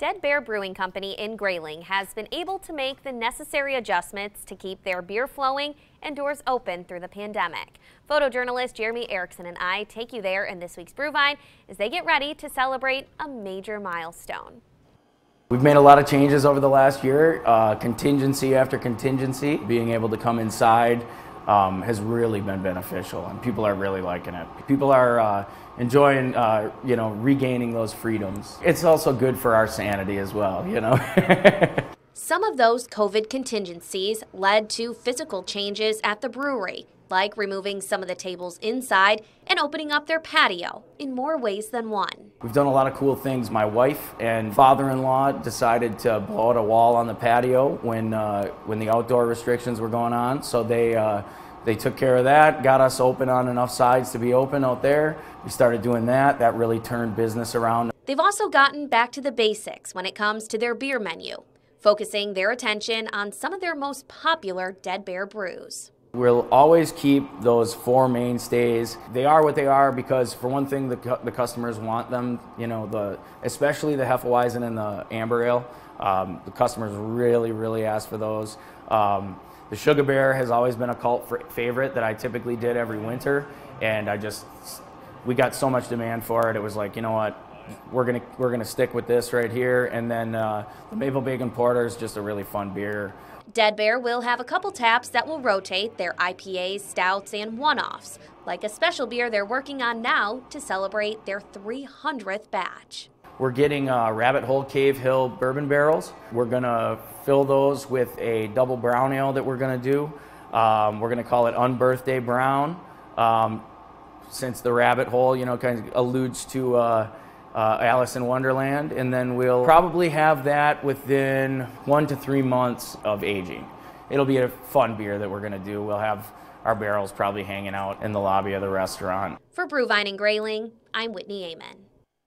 Dead Bear Brewing Company in Grayling has been able to make the necessary adjustments to keep their beer flowing and doors open through the pandemic. Photojournalist Jeremy Erickson and I take you there in this week's Brewvine as they get ready to celebrate a major milestone. We've made a lot of changes over the last year, uh, contingency after contingency. Being able to come inside um, has really been beneficial, and people are really liking it. People are uh, enjoying, uh, you know, regaining those freedoms. It's also good for our sanity as well, you know. Some of those COVID contingencies led to physical changes at the brewery, like removing some of the tables inside and opening up their patio in more ways than one. We've done a lot of cool things. My wife and father-in-law decided to blow out a wall on the patio when uh, when the outdoor restrictions were going on, so they uh, they took care of that, got us open on enough sides to be open out there. We started doing that. That really turned business around. They've also gotten back to the basics when it comes to their beer menu, focusing their attention on some of their most popular Dead Bear brews. We'll always keep those four mainstays. They are what they are because, for one thing, the, cu the customers want them. You know, the especially the Hefeweizen and the Amber Ale. Um, the customers really, really ask for those. Um, the Sugar Bear has always been a cult favorite that I typically did every winter, and I just we got so much demand for it. It was like, you know what, we're gonna we're gonna stick with this right here. And then uh, the Maple Bacon Porter is just a really fun beer. Dead Bear will have a couple taps that will rotate their IPAs, stouts, and one-offs, like a special beer they're working on now to celebrate their 300th batch. We're getting uh, Rabbit Hole Cave Hill bourbon barrels. We're gonna fill those with a double brown ale that we're gonna do. Um, we're gonna call it Unbirthday Brown. Um, since the rabbit hole, you know, kind of alludes to uh, uh, Alice in Wonderland, and then we'll probably have that within one to three months of aging. It'll be a fun beer that we're going to do. We'll have our barrels probably hanging out in the lobby of the restaurant. For Brewvine and Grayling, I'm Whitney Amann.